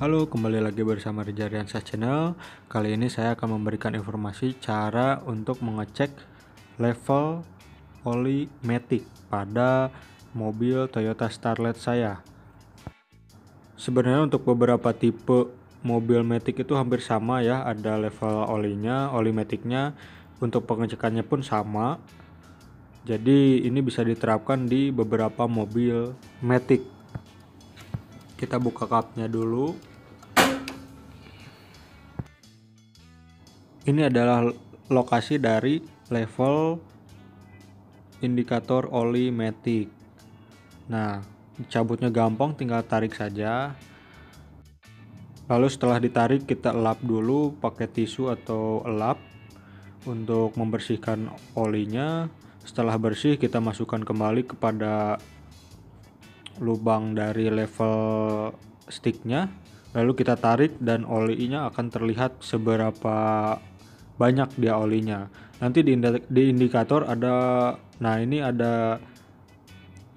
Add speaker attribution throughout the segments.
Speaker 1: Halo, kembali lagi bersama Rija Riansah Channel. Kali ini saya akan memberikan informasi cara untuk mengecek level oli matic pada mobil Toyota Starlet saya. Sebenarnya untuk beberapa tipe mobil matic itu hampir sama ya, ada level olinya, oli maticnya. Untuk pengecekannya pun sama. Jadi ini bisa diterapkan di beberapa mobil matic. Kita buka cupnya dulu. Ini adalah lokasi dari level indikator oli matic. Nah, cabutnya gampang, tinggal tarik saja. Lalu setelah ditarik kita elap dulu pakai tisu atau elap untuk membersihkan olinya. Setelah bersih kita masukkan kembali kepada lubang dari level sticknya. Lalu kita tarik dan olinya akan terlihat seberapa banyak dia olinya. Nanti di, di indikator ada, nah ini ada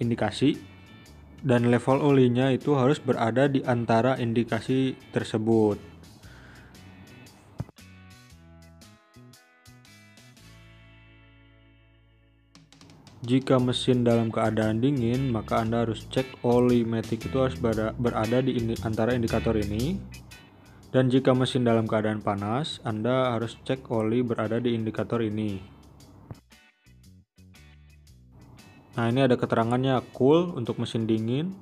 Speaker 1: indikasi dan level olinya itu harus berada di antara indikasi tersebut. Jika mesin dalam keadaan dingin, maka Anda harus cek oli matic itu harus berada di antara indikator ini. Dan jika mesin dalam keadaan panas, Anda harus cek oli berada di indikator ini. Nah, ini ada keterangannya cool untuk mesin dingin,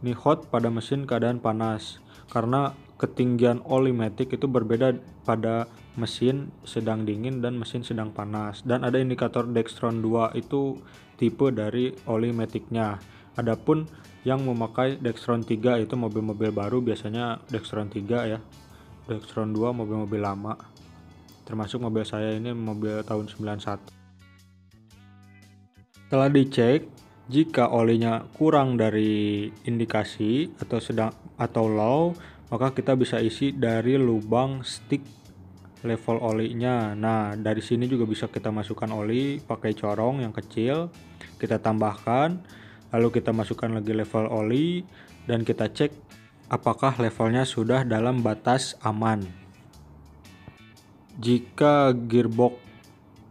Speaker 1: ini hot pada mesin keadaan panas. Karena ketinggian oli matic itu berbeda pada mesin sedang dingin dan mesin sedang panas. Dan ada indikator Dextron 2 itu tipe dari oli maticnya. Adapun yang memakai Dextron 3 itu mobil-mobil baru biasanya Dextron 3 ya. Dextron 2 mobil-mobil lama. Termasuk mobil saya ini mobil tahun 91 setelah dicek jika olinya kurang dari indikasi atau sedang atau low maka kita bisa isi dari lubang stick level olinya. Nah dari sini juga bisa kita masukkan oli pakai corong yang kecil kita tambahkan lalu kita masukkan lagi level oli dan kita cek apakah levelnya sudah dalam batas aman. Jika gearbox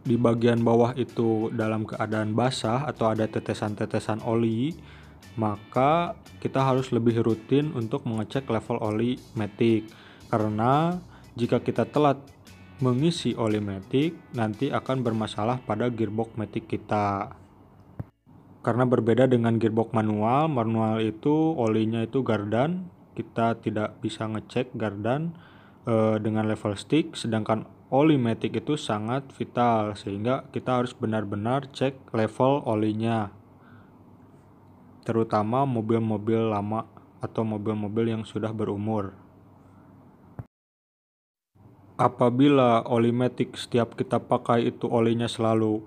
Speaker 1: di bagian bawah itu dalam keadaan basah atau ada tetesan-tetesan oli, maka kita harus lebih rutin untuk mengecek level oli matic. Karena jika kita telat mengisi oli matic, nanti akan bermasalah pada gearbox matic kita. Karena berbeda dengan gearbox manual, manual itu olinya itu gardan, kita tidak bisa ngecek gardan e, dengan level stick sedangkan oli matic itu sangat vital sehingga kita harus benar-benar cek level olinya terutama mobil-mobil lama atau mobil-mobil yang sudah berumur. Apabila oli matic setiap kita pakai itu olinya selalu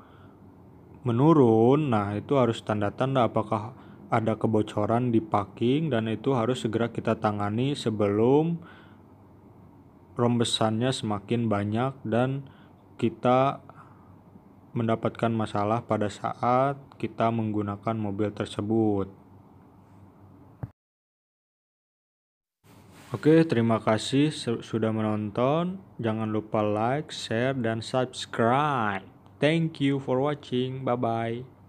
Speaker 1: menurun nah itu harus tanda-tanda apakah ada kebocoran di packing dan itu harus segera kita tangani sebelum rombesannya semakin banyak dan kita mendapatkan masalah pada saat kita menggunakan mobil tersebut. Oke, terima kasih sudah menonton. Jangan lupa like, share, dan subscribe. Thank you for watching. Bye bye.